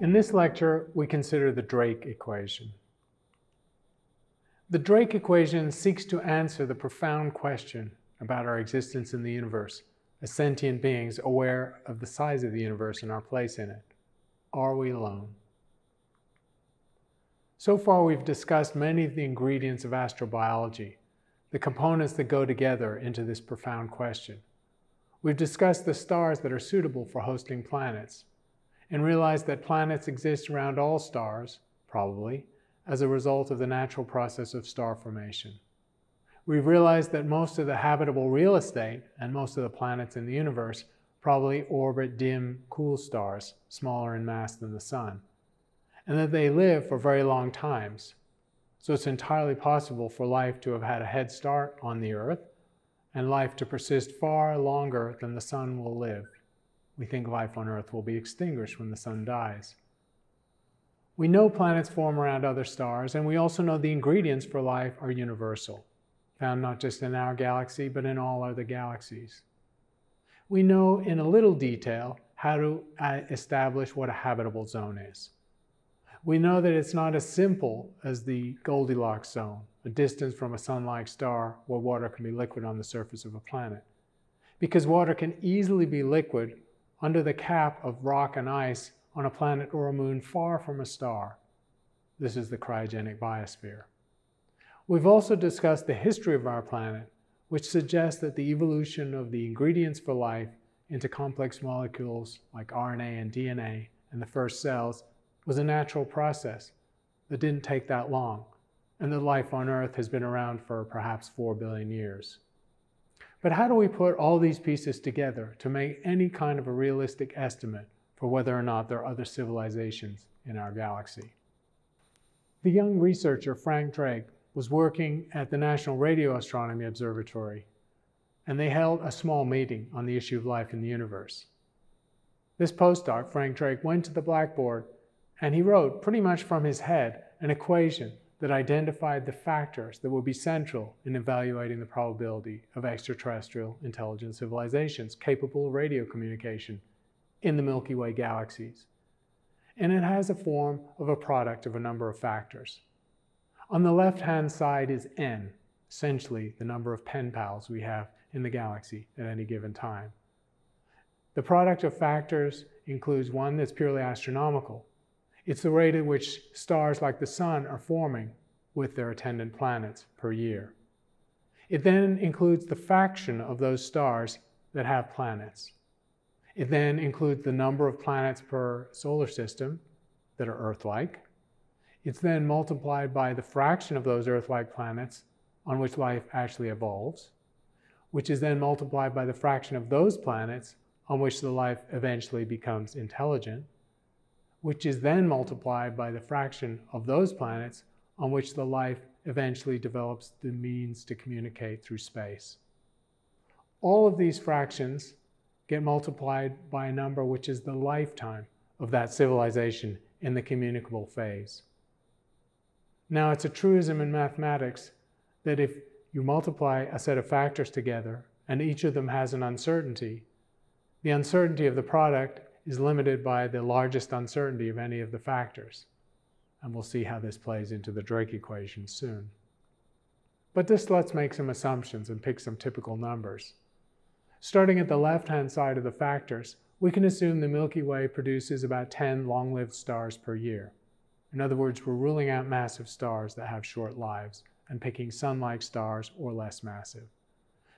In this lecture, we consider the Drake equation. The Drake equation seeks to answer the profound question about our existence in the universe as sentient beings aware of the size of the universe and our place in it. Are we alone? So far, we've discussed many of the ingredients of astrobiology, the components that go together into this profound question. We've discussed the stars that are suitable for hosting planets and realized that planets exist around all stars, probably, as a result of the natural process of star formation. We've realized that most of the habitable real estate and most of the planets in the universe probably orbit dim, cool stars, smaller in mass than the Sun, and that they live for very long times. So it's entirely possible for life to have had a head start on the Earth and life to persist far longer than the Sun will live. We think life on Earth will be extinguished when the Sun dies. We know planets form around other stars, and we also know the ingredients for life are universal, found not just in our galaxy, but in all other galaxies. We know in a little detail how to uh, establish what a habitable zone is. We know that it's not as simple as the Goldilocks zone, a distance from a sun-like star where water can be liquid on the surface of a planet. Because water can easily be liquid under the cap of rock and ice on a planet or a moon far from a star. This is the cryogenic biosphere. We've also discussed the history of our planet, which suggests that the evolution of the ingredients for life into complex molecules like RNA and DNA and the first cells was a natural process that didn't take that long, and that life on Earth has been around for perhaps 4 billion years. But how do we put all these pieces together to make any kind of a realistic estimate for whether or not there are other civilizations in our galaxy. The young researcher Frank Drake was working at the National Radio Astronomy Observatory, and they held a small meeting on the issue of life in the universe. This postdoc, Frank Drake, went to the blackboard and he wrote, pretty much from his head, an equation that identified the factors that would be central in evaluating the probability of extraterrestrial intelligent civilizations capable of radio communication in the Milky Way galaxies. And it has a form of a product of a number of factors. On the left-hand side is n, essentially the number of pen pals we have in the galaxy at any given time. The product of factors includes one that's purely astronomical. It's the rate at which stars like the Sun are forming with their attendant planets per year. It then includes the fraction of those stars that have planets. It then includes the number of planets per solar system that are Earth-like. It's then multiplied by the fraction of those Earth-like planets on which life actually evolves, which is then multiplied by the fraction of those planets on which the life eventually becomes intelligent, which is then multiplied by the fraction of those planets on which the life eventually develops the means to communicate through space. All of these fractions get multiplied by a number which is the lifetime of that civilization in the communicable phase. Now, it's a truism in mathematics that if you multiply a set of factors together and each of them has an uncertainty, the uncertainty of the product is limited by the largest uncertainty of any of the factors. And we'll see how this plays into the Drake equation soon. But just let's make some assumptions and pick some typical numbers. Starting at the left-hand side of the factors, we can assume the Milky Way produces about 10 long-lived stars per year. In other words, we're ruling out massive stars that have short lives and picking sun-like stars or less massive.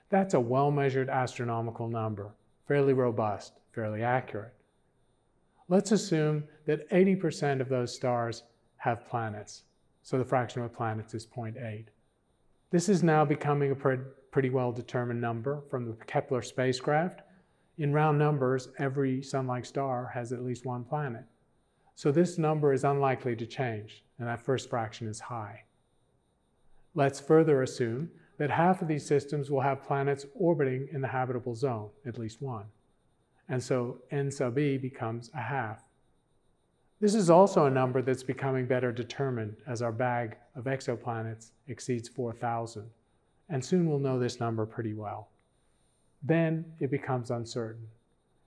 That's a well-measured astronomical number, fairly robust, fairly accurate. Let's assume that 80% of those stars have planets, so the fraction of planets is 0.8. This is now becoming a pretty well-determined number from the Kepler spacecraft. In round numbers, every sun-like star has at least one planet. So this number is unlikely to change, and that first fraction is high. Let's further assume that half of these systems will have planets orbiting in the habitable zone, at least one. And so n sub e becomes a half. This is also a number that's becoming better determined as our bag of exoplanets exceeds 4,000 and soon we'll know this number pretty well. Then it becomes uncertain.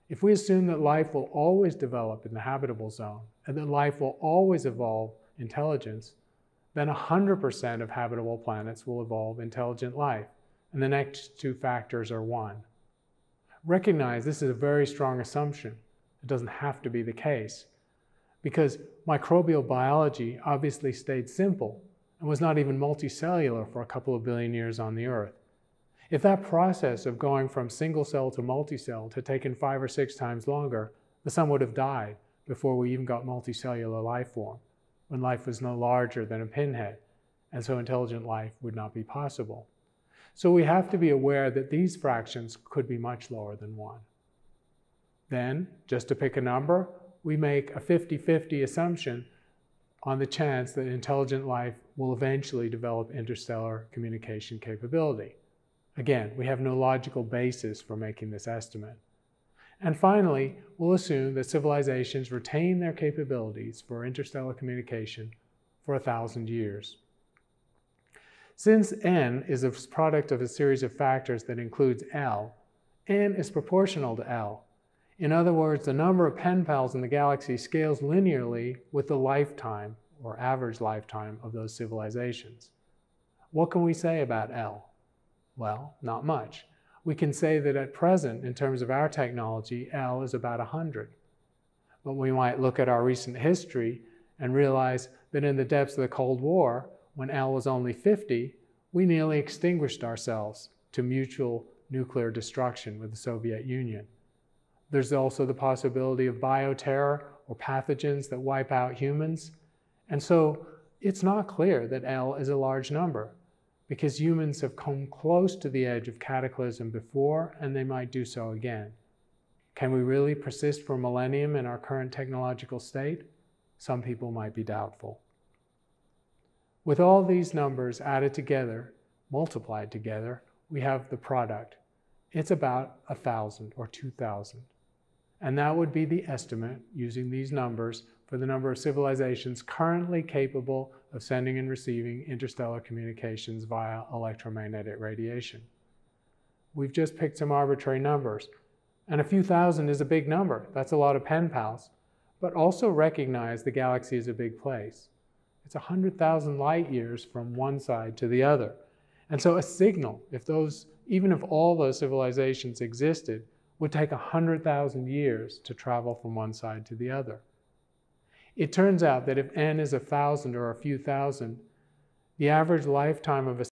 If we assume that life will always develop in the habitable zone and that life will always evolve intelligence, then 100% of habitable planets will evolve intelligent life, and the next two factors are 1. Recognize this is a very strong assumption. It doesn't have to be the case, because microbial biology obviously stayed simple and was not even multicellular for a couple of billion years on the Earth. If that process of going from single cell to multicell had taken five or six times longer, the sun would have died before we even got multicellular life form, when life was no larger than a pinhead, and so intelligent life would not be possible. So we have to be aware that these fractions could be much lower than 1. Then, just to pick a number, we make a 50-50 assumption on the chance that intelligent life will eventually develop interstellar communication capability. Again, we have no logical basis for making this estimate. And finally, we'll assume that civilizations retain their capabilities for interstellar communication for a thousand years. Since n is a product of a series of factors that includes L, n is proportional to L. In other words, the number of pen pals in the galaxy scales linearly with the lifetime or average lifetime of those civilizations. What can we say about L? Well, not much. We can say that at present, in terms of our technology, L is about 100. But we might look at our recent history and realize that in the depths of the Cold War, when L was only 50, we nearly extinguished ourselves to mutual nuclear destruction with the Soviet Union. There's also the possibility of bioterror or pathogens that wipe out humans. And so it's not clear that L is a large number because humans have come close to the edge of cataclysm before and they might do so again. Can we really persist for millennium in our current technological state? Some people might be doubtful. With all these numbers added together, multiplied together, we have the product. It's about a 1,000 or 2,000. And that would be the estimate, using these numbers, for the number of civilizations currently capable of sending and receiving interstellar communications via electromagnetic radiation. We've just picked some arbitrary numbers. And a few thousand is a big number. That's a lot of pen pals. But also recognize the galaxy is a big place. It's 100,000 light years from one side to the other. And so a signal, if those, even if all those civilizations existed, would take 100,000 years to travel from one side to the other. It turns out that if n is a thousand or a few thousand, the average lifetime of a